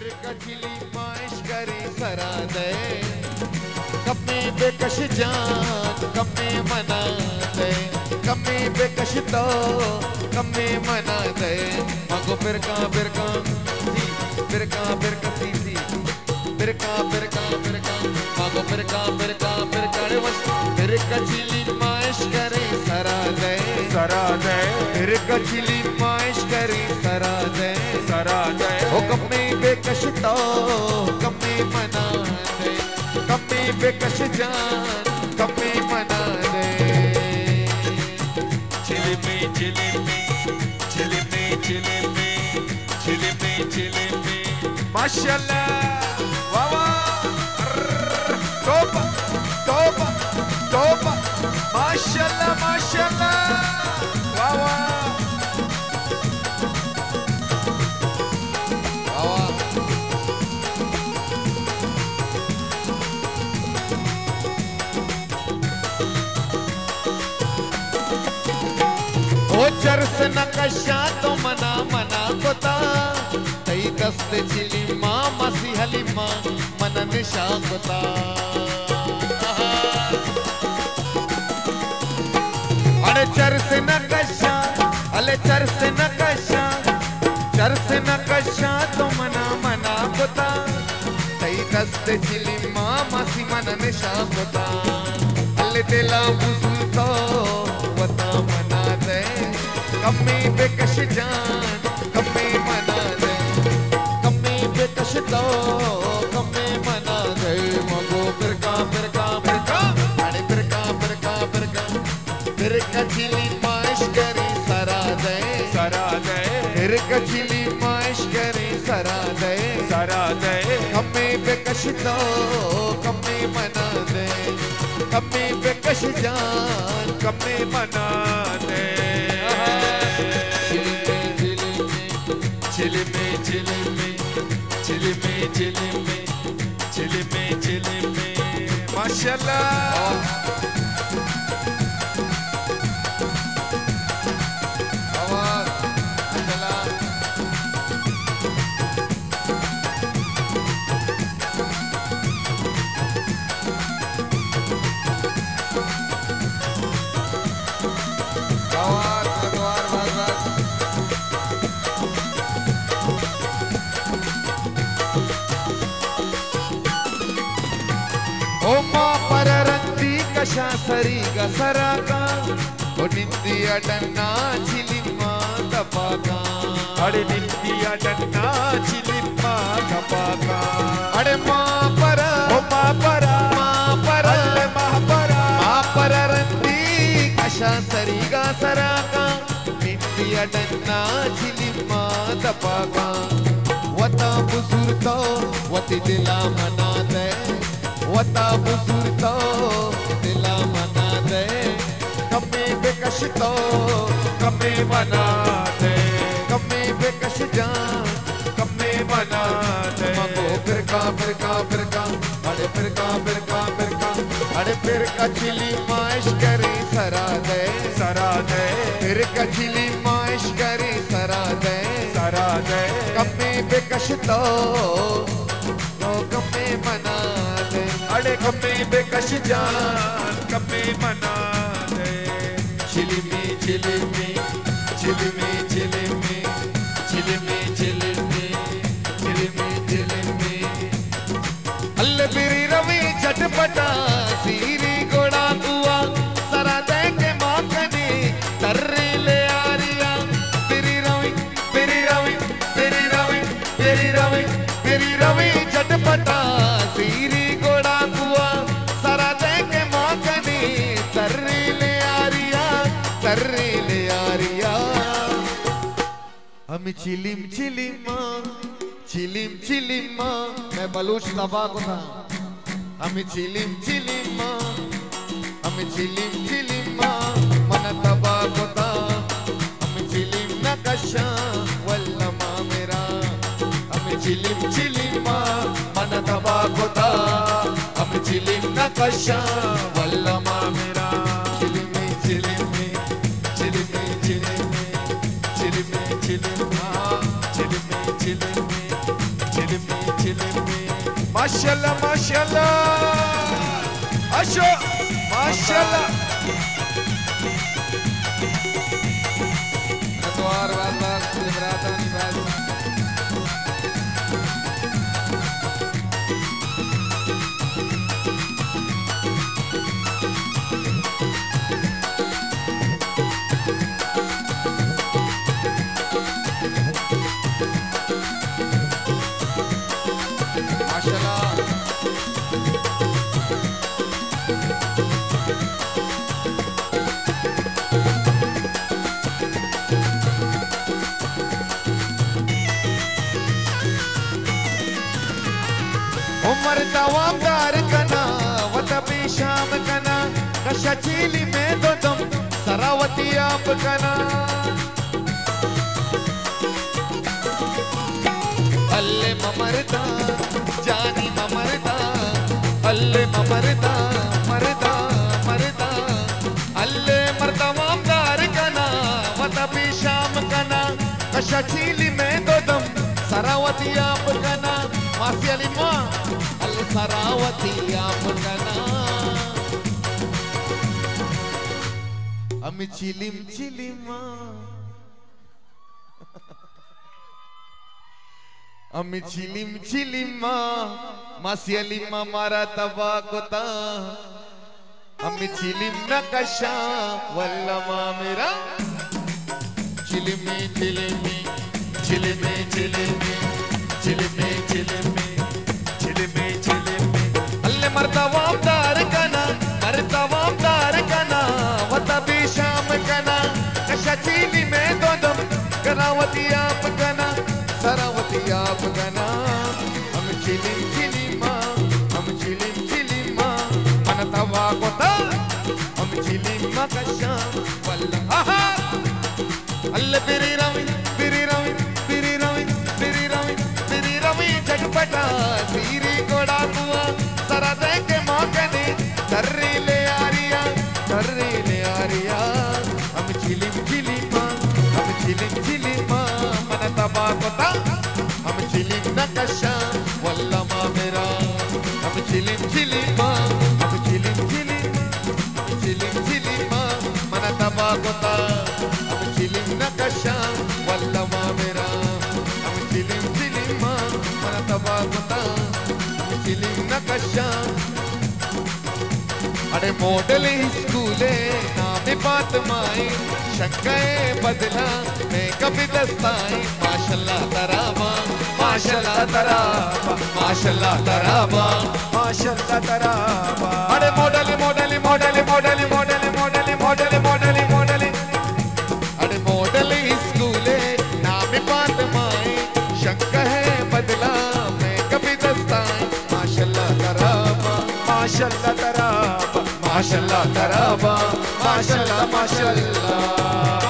फिर कचिली माइश करे सरा दे। कमी बेकश जान कमे मना दे। कमे बेकश तो कमे मना दे। मगो फिर का फिर का फिर का फिर का फिर का फिर का फिर का तो कमी मना दे कमी बेकश जान कमी मना दे माशाल्लाह तोबा तोबा तोबा माशाल्लाह माशाल्लाह। चर्स न नकशा तो मना मना कोता तई दस्त चिली मा, मसी हली मा मन निशा कोता अरे चरस चर्स न कश्या चर्स न नकशा तो मना मना कोता तई दस्त चिली मा, मसी मन निशा कोता अले तेला मुसल बता तो, कमी बेकश जान कमी मना दे। कमी बेकश तो कमी मना दे। मगो फिर का फिर का फिर का अरे फिर का फिर का फिर का फिर कचिली माइश करी सरा दे। सरा दे। फिर कचिली माइश करी सरा दे। सरा दे। कमी बेकश तो कमी मना दे। कमी बेकश जान कमी मना दे। चिलिमी चिलिमी चिलिमी चिलिमी चिलिमी माशाल्लाह। ओ सरी गसरा अड़े अटना चिलिप्मा कपाका अड़े मा परा ओ मा परा मा परा अल्ले मा परा। मा परा रंदी कशा सरीगा सराका मिंदी अटना चिलिप्मा कपाका वता बुजुर्गो वती दिला मना वता बुजुर्गो कमी मना दे कमी बेकश जान कमी मना दे मगो फिर का फिर का फिर का अरे फिर का फिर का फिर का अरे फिर का चिली माइश करी सरा दे। सरा दे। फिर का चिली माइश करी सरा दे। सरा दे। कमी बेकश तो तो कमी मना दे। अरे कमी बेकश जान कमी मना झिलमे झिलमे झिलमे झिलमे झिलमे झिलमे झिलमे अल्ल बिरी रवि झटपटा सीरी घोड़ा कुआ सरा दे के माखने तर्रे ले आरिया बिरी रवि बिरी रवि बिरी रवि बिरी रवि बिरी रवि झटपटा चिलिम, चिलिमा चिलिम, चिलिमा, मैं बलूच दबा को था। हम चिलिम, चिलिमा, हम चिलिम, चिलिमा, मन दबा को था। हम चिलिम नकशा वल्लमा मेरा। हम चिलिम, चिलिमा, मन दबा को था। हम चिलिम नकशा वल्लमा मेरा। Maşallah maşallah. Aşo maşallah. Ne duvar varlar Umar दवामदार कना वत शाम कना, कशा में दो दम, सरावती आप कना। अल्ले ममरता, जानी ममरता, अल्ले ममरदा अमरावती चिलिम चिलिम। आम्ही चिलिम मारा तबा कोता आम्ही चिलिम नकाशा। वल्लमा मेरा। चिलिमी चिलिमी। चिलिमी चिलिमी। चिलिमी चिलिमी। मरतवाम दार कना मरतवाम दार कना वतबी शाम कना कशचीली में दोदम करावती आप कना सरावती आप कना हम चिली चिली माँ, हम चिली चिली माँ मन तवा कोता। हम चिली माँ कशाम वल्ला हा। अल्लाह बिरी रवि बिरी रवि बिरी रवि बिरी रवि बिरी रवि जगपटा। ಕೊತ ಹಮ ಚಿಲಿಂ ನಕಶ ವಲ್ಲಮ ಮೇರ ಹಮ ಚಿಲಿಂ ಚಿಲಿಮ ಹಮ ಚಿಲಿಂ ಚಿಲಿಮ ಹಮ ಚಿಲಿಂ ಚಿಲಿಮ ಮನ ತಬ ಕೊತ ಹಮ ಚಿಲಿಂ ನಕಶ ವಲ್ಲಮ ಮೇರ ಹಮ ಚಿಲಿಂ ಚಿಲಿಮ ಮನ ತಬ ಕೊತ ಹಮ ಚಿಲಿಂ ನಕಶ ಅರೆ ಮೋಡಲ್ ಸ್ಕೂಲೇ माए शंकाए बदला मैं कभी दस्ताए माशाल्लाह तराबा माशाल्लाह तराबा माशाल्लाह तराबा माशाल्लाह तराबा। अरे model model model model model model model model model अरे मॉडल स्कूले, नाम माए शंक है बदला मैं कभी दस्ताए माशाल्लाह तराबा माशाल्लाह तराबा माशाल्लाह तराबा। Mashallah, mashallah.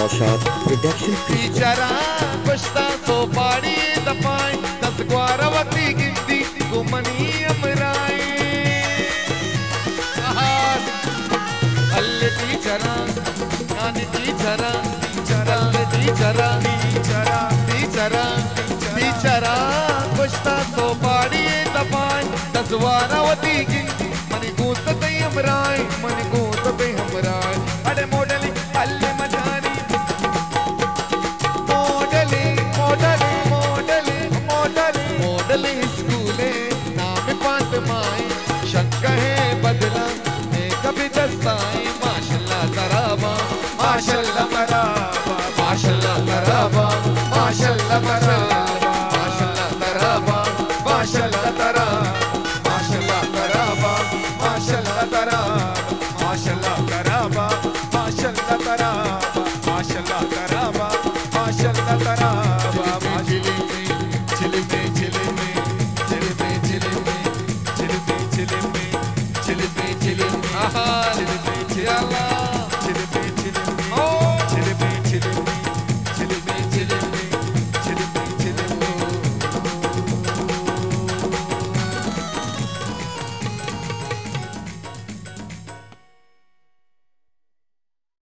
Moshav production Bichara Pashta so Padi the Pine Das Gwaravati Gindi Kumani Amrai Alle Bichara Kani Bichara Bichara Bichara martial बरा